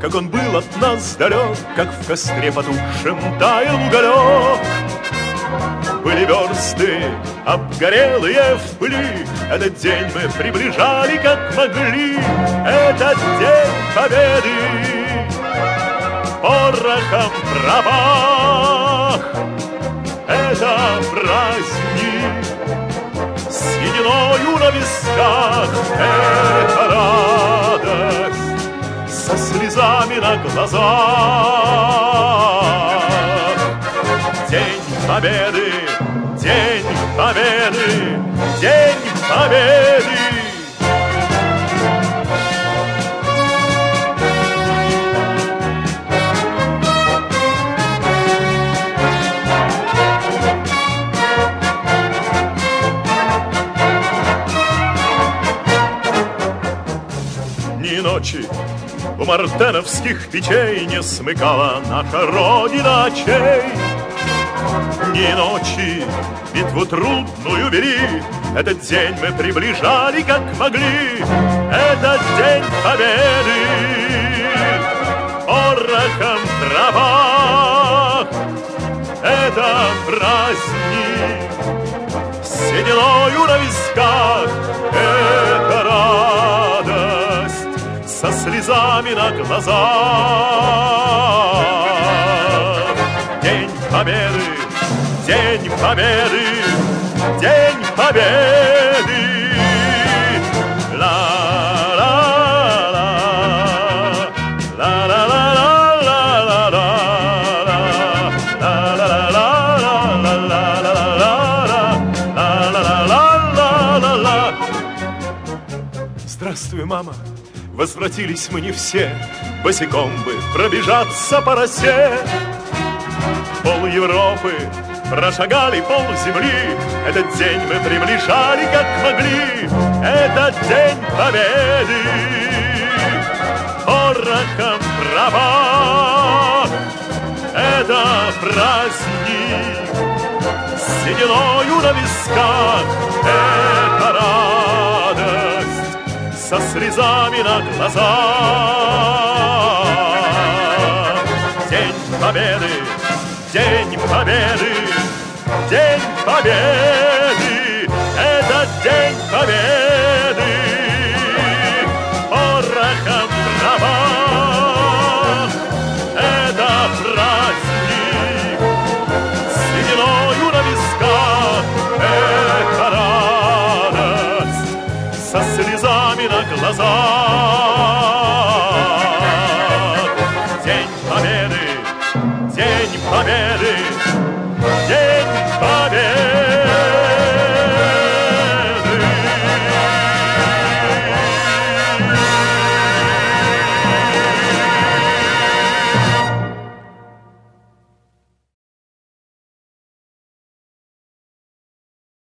как он был от нас далек, как в костре потухшем таял уголек. Были версты, обгорелые в пыли, Этот день мы приближали, как могли, Этот день победы порохом пропах. Это праздник с сединою на висках, Это радость слезами на глазах. День победы, день победы, день победы. Ночи мартеновских печей Не смыкала наша Родина очей. Ни ночи битву трудную вели, Этот день мы приближали, как могли, Этот день победы порохом трава. Это праздник сединою на висках, слезами на глазах. День Победы, День Победы, День Победы. Здравствуй, мама. Возвратились мы не все, Босиком бы пробежаться по росе. Пол Европы прошагали пол земли, Этот день мы приближали, как могли, Этот день победы порохом права. Это праздник сединою на висках, Это со слезами на глазах. День победы, день победы, день победы, это день победы.